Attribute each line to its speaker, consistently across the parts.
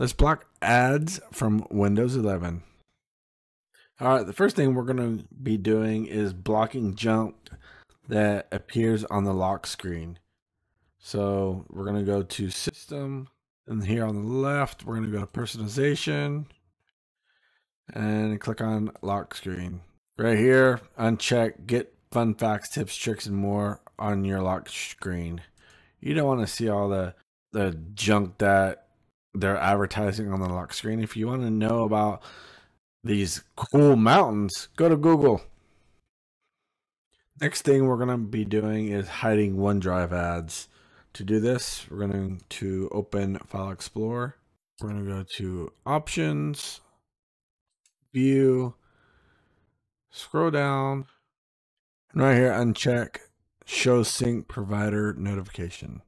Speaker 1: Let's block ads from Windows 11. All right, the first thing we're going to be doing is blocking junk that appears on the lock screen. So we're going to go to System, and here on the left, we're going to go to Personalization, and click on Lock Screen. Right here, uncheck Get Fun Facts, Tips, Tricks, and More on your lock screen. You don't want to see all the, the junk that they're advertising on the lock screen. If you want to know about these cool mountains, go to Google. Next thing we're going to be doing is hiding OneDrive ads. To do this, we're going to open File Explorer. We're going to go to Options, View, scroll down, and right here uncheck Show Sync Provider Notification.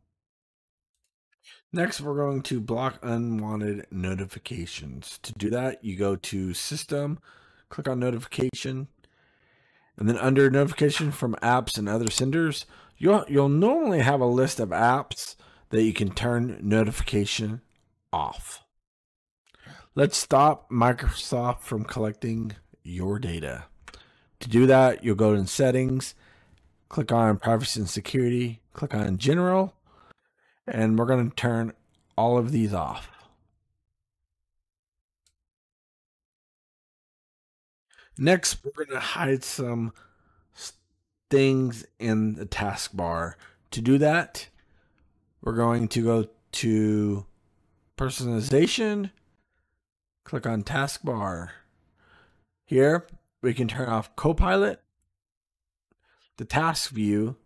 Speaker 1: Next, we're going to block unwanted notifications. To do that, you go to System, click on Notification, and then under Notification from Apps and Other Senders, you'll, you'll normally have a list of apps that you can turn notification off. Let's stop Microsoft from collecting your data. To do that, you'll go in Settings, click on Privacy and Security, click on General, and we're going to turn all of these off. Next, we're going to hide some things in the taskbar. To do that, we're going to go to personalization, click on taskbar. Here, we can turn off Copilot, the task view,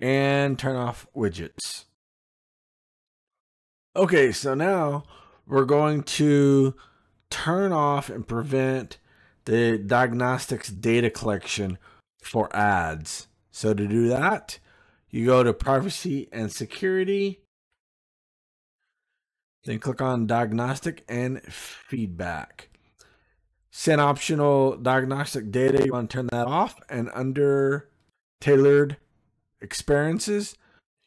Speaker 1: and turn off widgets. Okay, so now we're going to turn off and prevent the diagnostics data collection for ads. So to do that, you go to privacy and security, then click on diagnostic and feedback. Send optional diagnostic data, you want to turn that off and under tailored experiences,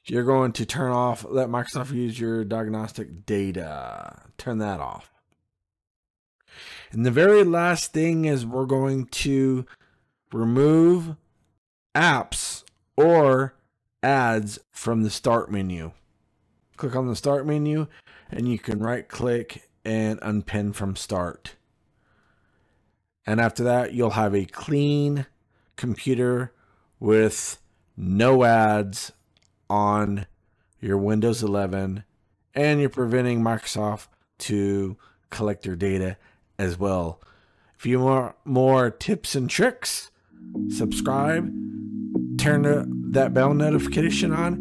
Speaker 1: you're going to turn off, let Microsoft use your diagnostic data. Turn that off. And the very last thing is we're going to remove apps or ads from the start menu. Click on the start menu and you can right click and unpin from start. And after that, you'll have a clean computer with no ads on your Windows 11 and you're preventing Microsoft to collect your data as well. If you want more tips and tricks, subscribe, turn that bell notification on,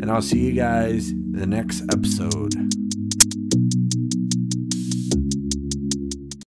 Speaker 1: and I'll see you guys in the next episode.